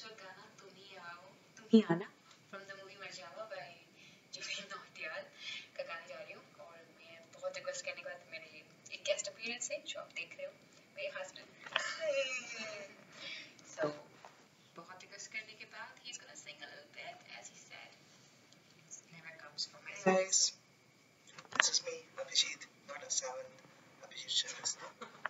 खूबसूरत गाना तुम ही आओ तुम ही आना from the movie Marjaavaan by Jubin Nautiyal का गाने जा रही हूँ और मैं बहुत रिक्वेस्ट करने के बाद मेरे एक गेस्ट अपीयरेंस है जो आप देख रहे हो मेरे हस्बैंड सो बहुत रिक्वेस्ट करने के बाद he is gonna sing a little bit as he said never comes from my Hey guys, this is me, Abhijit, not a seventh, Abhijit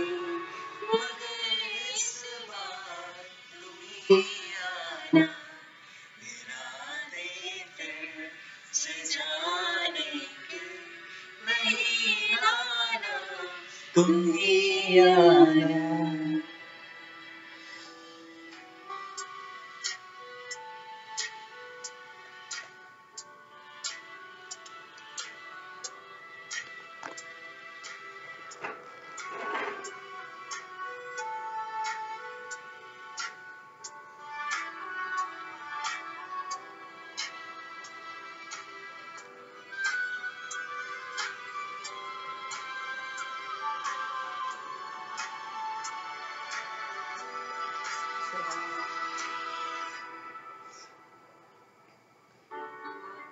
तुम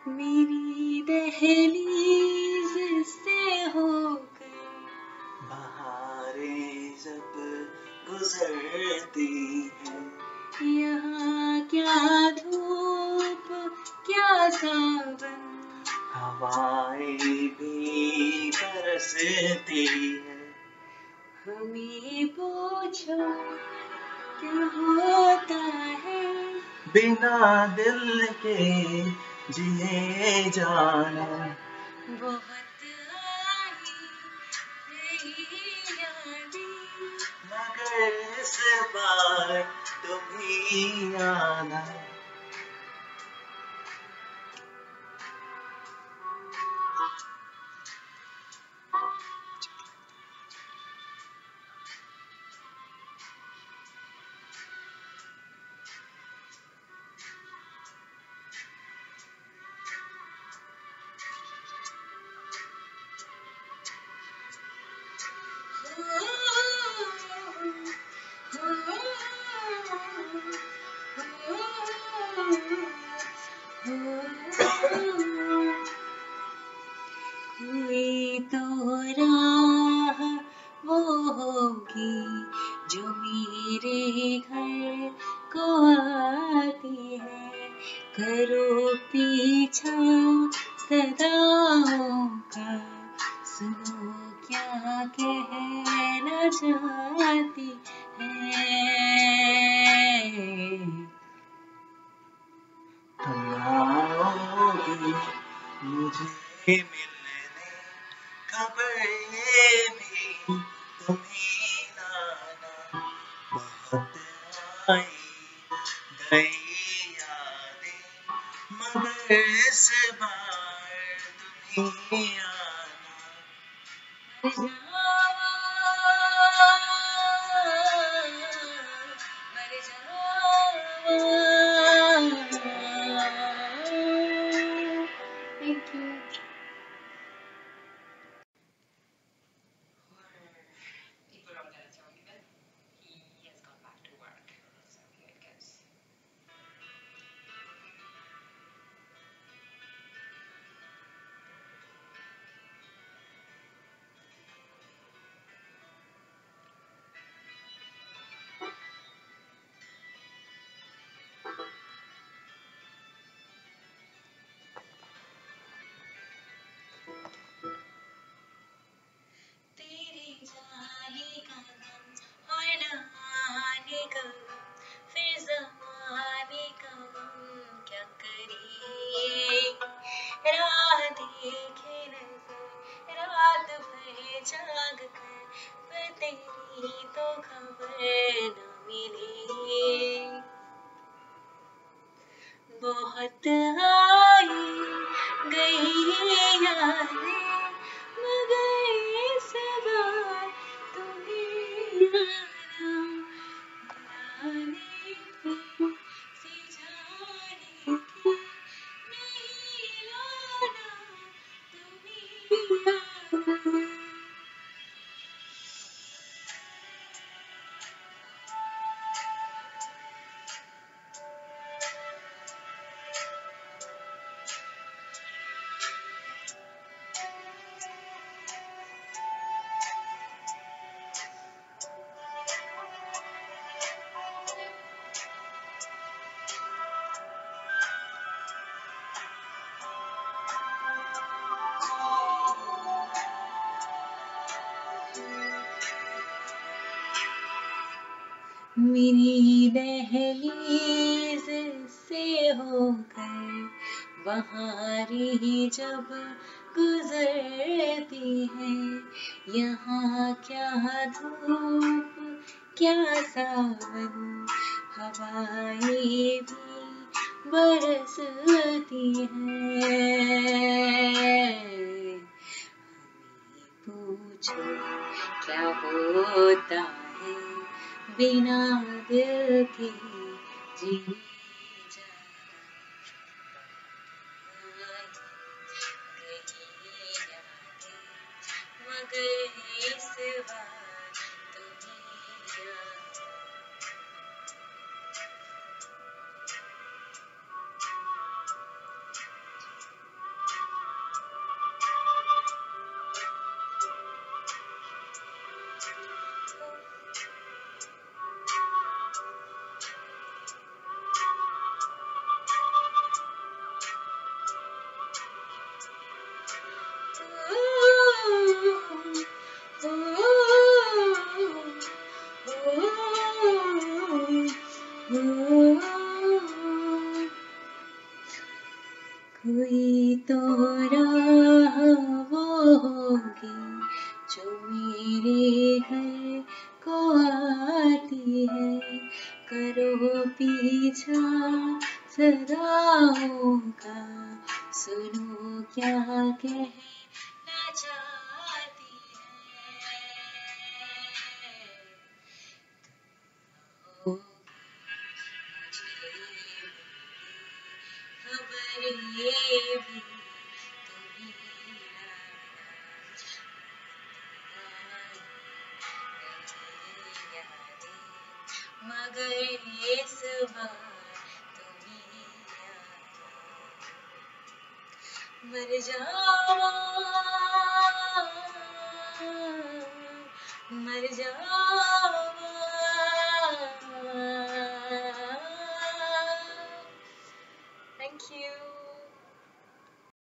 मेरी दहलीज से होकर बहारें जब गुजरती हैं। यहाँ क्या धूप क्या सावन हवाएँ भी बरसती हैं। हमें पूछो क्या होता है? बिना दिल के जिए जाना। बहुत मगर इस बार तुम ही आना सदाओं का सुनो क्या कहना चाहती है मुझे मिलने खबर ये भी तुम ही लाना बहुत आई गई मगर इस बार तुम ही मेरी दहलीज से होकर बहारी जब गुजरती है। यहाँ क्या धूप, क्या सावन, हवाएँ भी बरसती है। पूछो, क्या होता है? बिना दिल के जी मगर इस बार पीछा सदाओं का सुनो क्या कहना चाहती है। खबर ये भी मर जावा मर जावा